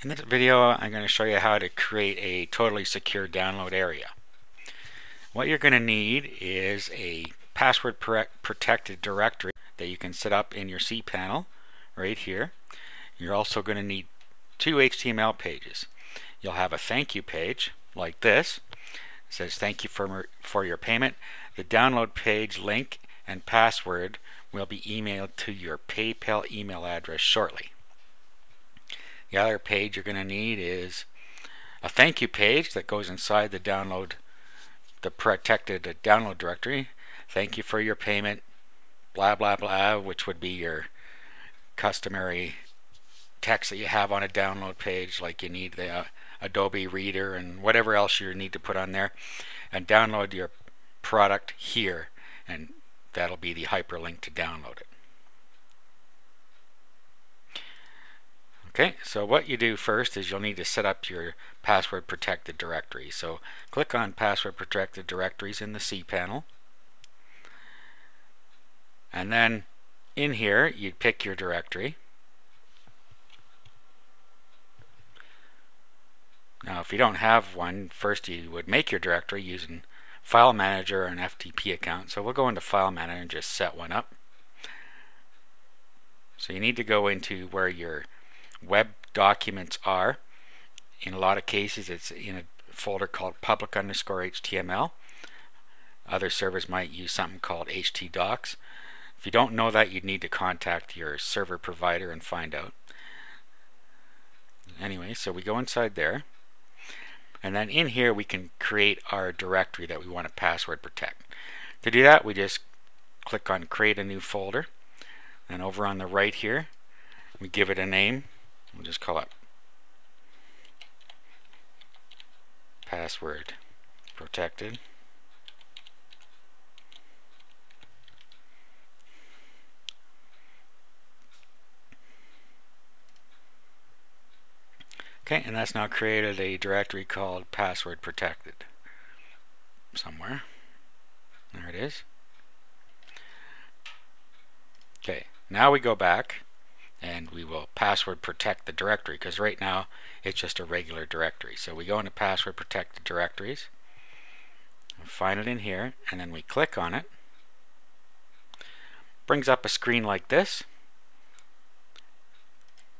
In this video I'm going to show you how to create a totally secure download area. What you're going to need is a password protected directory that you can set up in your cPanel right here. You're also going to need two HTML pages. You'll have a thank you page like this. It says thank you for, for your payment. The download page link and password will be emailed to your PayPal email address shortly. The other page you're going to need is a thank you page that goes inside the download, the protected download directory. Thank you for your payment, blah blah blah, which would be your customary text that you have on a download page, like you need the uh, Adobe Reader and whatever else you need to put on there, and download your product here, and that'll be the hyperlink to download it. Okay, so what you do first is you'll need to set up your password protected directory. So click on password protected directories in the cPanel, And then in here, you'd pick your directory. Now, if you don't have one, first you would make your directory using File Manager or an FTP account. So we'll go into File Manager and just set one up. So you need to go into where your web documents are. In a lot of cases, it's in a folder called public underscore HTML. Other servers might use something called htdocs. If you don't know that, you'd need to contact your server provider and find out. Anyway, so we go inside there. And then in here, we can create our directory that we want to password protect. To do that, we just click on create a new folder. And over on the right here, we give it a name. We'll just call it password protected. Okay, and that's now created a directory called password protected somewhere. There it is. Okay, now we go back and we will password protect the directory because right now it's just a regular directory. So we go into password protected directories, find it in here, and then we click on it. Brings up a screen like this.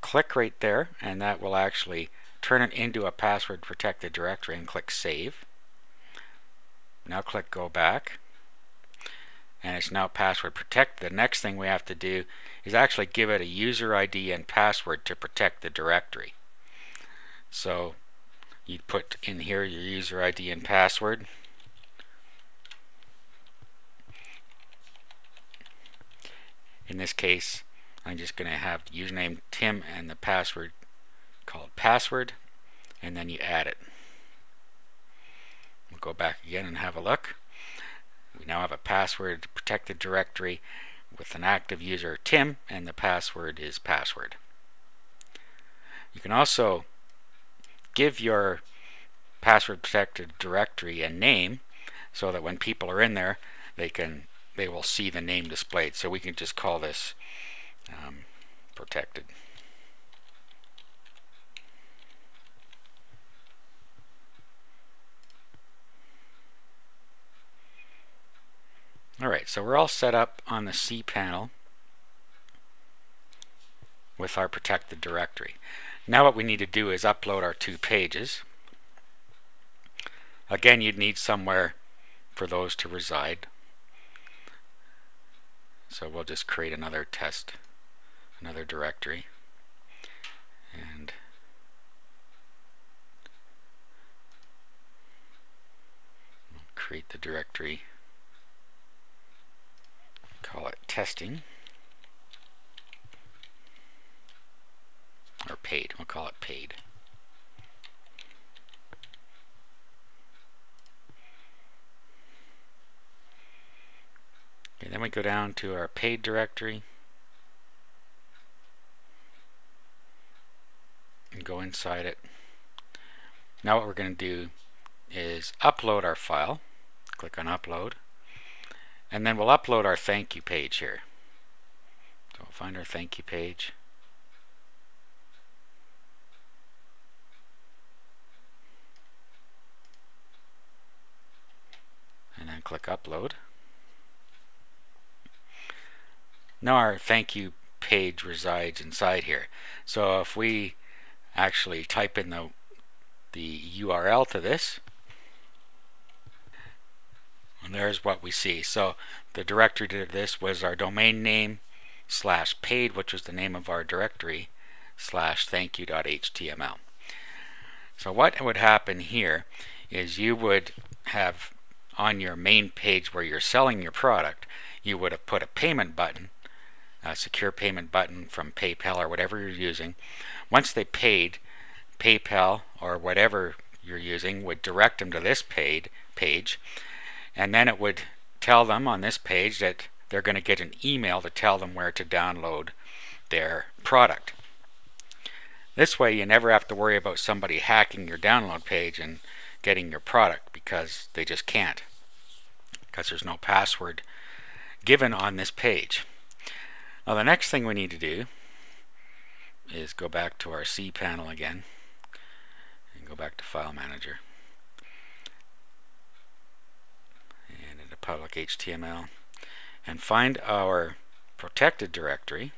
Click right there, and that will actually turn it into a password protected directory and click Save. Now click Go Back and it's now password protected. The next thing we have to do is actually give it a user ID and password to protect the directory. So you put in here your user ID and password. In this case, I'm just going to have username Tim and the password called password, and then you add it. We'll go back again and have a look. We now have a password protected directory with an active user Tim and the password is password. You can also give your password protected directory a name so that when people are in there they can they will see the name displayed so we can just call this um, protected so we're all set up on the cPanel with our protected directory. Now what we need to do is upload our two pages. Again, you'd need somewhere for those to reside. So we'll just create another test, another directory. And create the directory call it testing. Or paid we'll call it paid. Okay then we go down to our paid directory and go inside it. Now what we're going to do is upload our file. Click on upload and then we'll upload our thank you page here. So we'll find our thank you page. And then click upload. Now our thank you page resides inside here. So if we actually type in the the URL to this, there's what we see. So the directory to this was our domain name slash paid, which was the name of our directory, slash thank you.html. So what would happen here is you would have on your main page where you're selling your product, you would have put a payment button, a secure payment button from PayPal or whatever you're using. Once they paid, PayPal or whatever you're using would direct them to this paid page, and then it would tell them on this page that they're going to get an email to tell them where to download their product. This way you never have to worry about somebody hacking your download page and getting your product because they just can't because there's no password given on this page. Now the next thing we need to do is go back to our cPanel again and go back to File Manager and into public HTML and find our protected directory.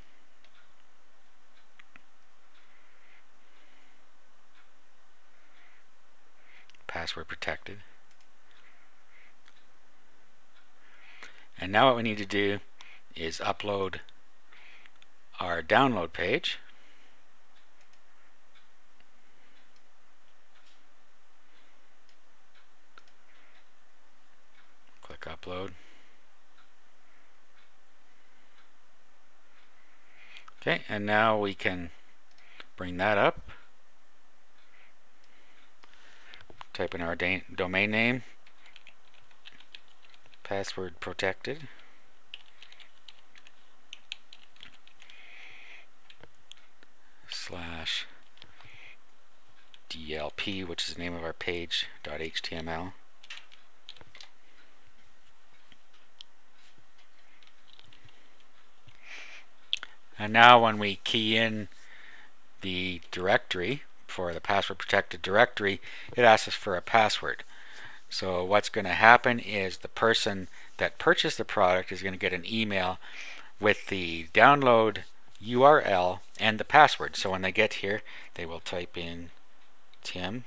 Password protected. And now what we need to do is upload our download page click upload Okay, and now we can bring that up. Type in our domain name, password protected. slash DLP, which is the name of our page, .html. And now when we key in the directory for the password protected directory, it asks us for a password. So what's going to happen is the person that purchased the product is going to get an email with the download URL and the password. So when they get here, they will type in Tim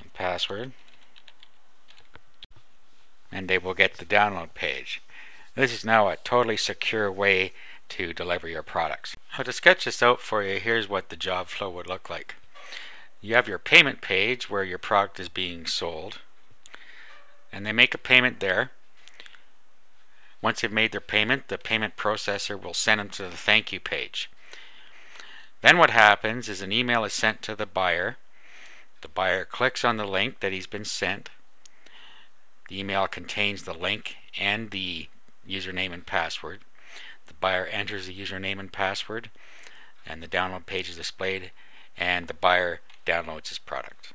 and password and they will get the download page. This is now a totally secure way to deliver your products. Now to sketch this out for you, here's what the job flow would look like. You have your payment page where your product is being sold and they make a payment there. Once they've made their payment, the payment processor will send them to the thank you page. Then what happens is an email is sent to the buyer. The buyer clicks on the link that he's been sent. The email contains the link and the username and password. The buyer enters the username and password and the download page is displayed and the buyer downloads his product.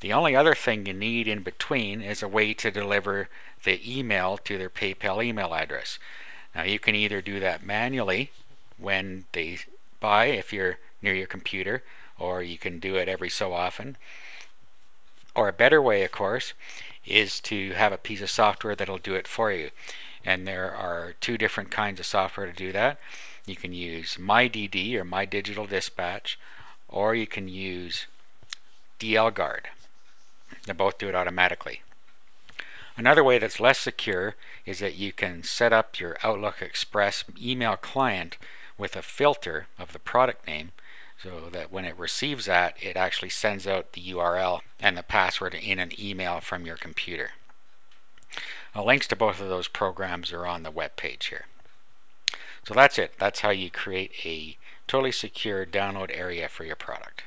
The only other thing you need in between is a way to deliver the email to their PayPal email address. Now you can either do that manually when they buy if you're near your computer or you can do it every so often. Or a better way of course is to have a piece of software that'll do it for you. And there are two different kinds of software to do that. You can use MyDD or My Digital Dispatch, or you can use DLGuard. They both do it automatically. Another way that's less secure is that you can set up your Outlook Express email client with a filter of the product name so that when it receives that, it actually sends out the URL and the password in an email from your computer. Now, links to both of those programs are on the web page here. So that's it. That's how you create a totally secure download area for your product.